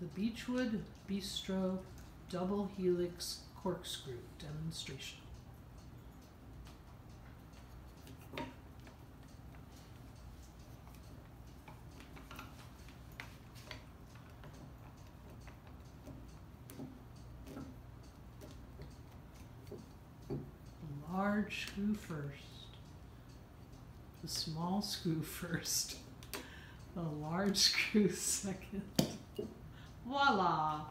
the Beechwood Bistro Double Helix Corkscrew demonstration. Large screw first. The small screw first. The large screw second. Voila!